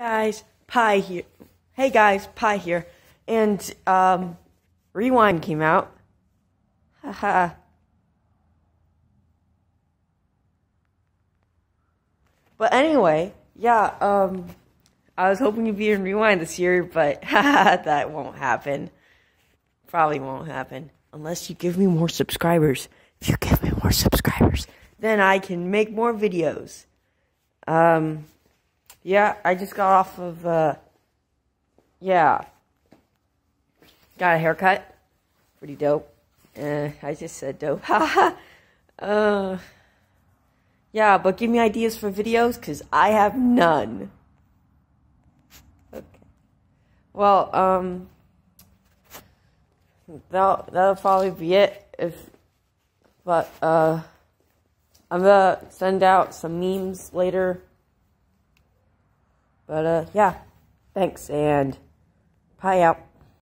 guys, Pie here. Hey guys, Pie here. And um Rewind came out. Haha. but anyway, yeah, um I was hoping to be in Rewind this year, but that won't happen. Probably won't happen unless you give me more subscribers. If you give me more subscribers, then I can make more videos. Um yeah, I just got off of, uh, yeah. Got a haircut. Pretty dope. Uh, I just said dope. uh, yeah, but give me ideas for videos, because I have none. Okay. Well, um, that'll, that'll probably be it. If, but, uh, I'm gonna send out some memes later. But uh, yeah, thanks and pie out.